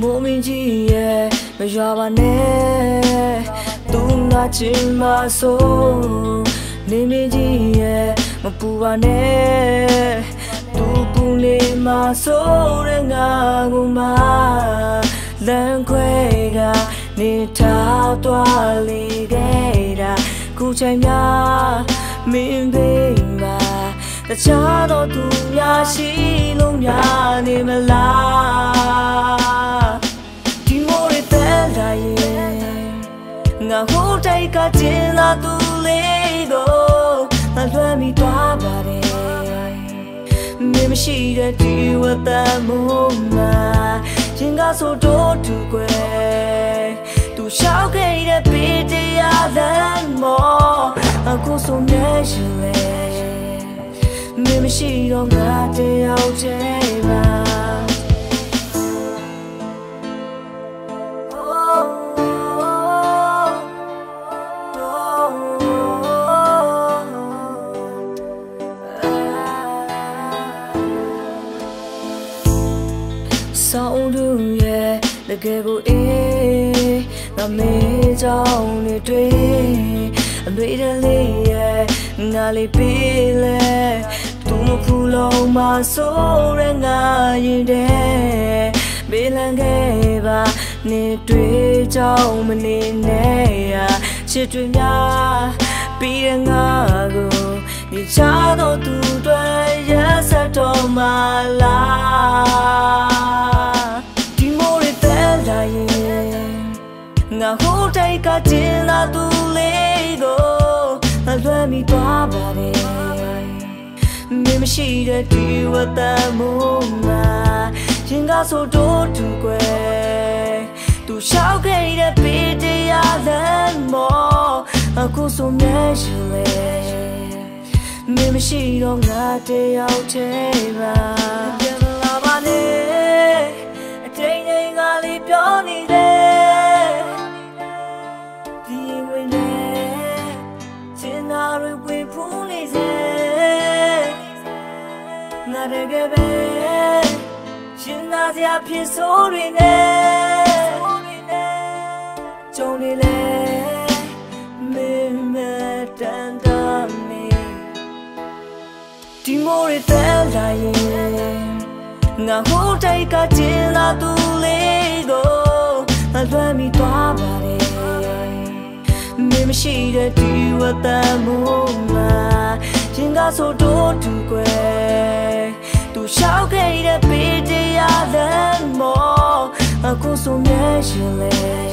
မိုးမင်းကြီးရဲ့မရွာပါနဲ့သူငါချင်မဆိုနေမင်းကြီးရဲ့မပူပါနဲ့သူပူနေမဆိုတဲ့ငါကိုမှလမ်းခွဲကနေထားသွားလေခဲ့တာခုချိန်များမင်းသိမှာတခြားသောသူများရှိလို့များနေမလား ငါဟိုတိုက်ကကျင်လာသူလေးကိုငါလွှမ်းမိသွားပါတယ်မင်းမရှိတဲ့ဒီဝတ်တမိုးမှာရင်ကဆိုတော့သူကွယ်သူရှောက်ခဲ့တဲ့ပေတရားလမ်းမောအခုဆိုမြဲရှင်လေမင်းမရှိတော့ငါတယောက်တည်း ဆောင်းလူရဲ့တကယ်ကိုအေးငါမေးကြောင်းနေတွေ့အမေတလေးရဲ့ငါလေးပေးလဲသူမဖူလုံးမဆိုးရငါရင်တဲ့မေးလန်းခဲ့ပါနေတွေ့ကြောင်းမနေနဲ့ရချစ်တွေများပြီးရငါကိုဒီချာတော့သူတွေရဆက်တော့မ တိုက်ကကျင်လာသူလေးကိုအလွမ်းမိသွားပါတယ်မင်းမရှိတဲ့ဒီဝတ်တမိုးမှာရင်ကဆိုတော့သူကွယ်သူရှောက်ခဲ့တဲ့ပေတရားလမ်းမောအခုဆိုမြဲရှိလေမင်းမရှိတော့ငါတယောက်တည်းပါပြန်လာပါနဲ့အချိန်ချင်းကလေးပြောနေ ငါတကယ်ပဲရှင်သာစရာဖြစ်ဆိုးတွေနဲ့ကြုံနေလေမင်းမတန်တမီဒီမိုးရတဲ့လာရင်ငါဟိုတိုက်ကကျင်လာသူလေးကိုအလွမ်းမိသွားပါတယ်မင်းမရှိတဲ့ဒီဝတ်တမိုးမှာရင်ကဆိုတော့သူကွယ် သူရှောက်ခဲ့တဲ့ပေတရားလမ်းမောအခုဆိုမြဲရှင်လေ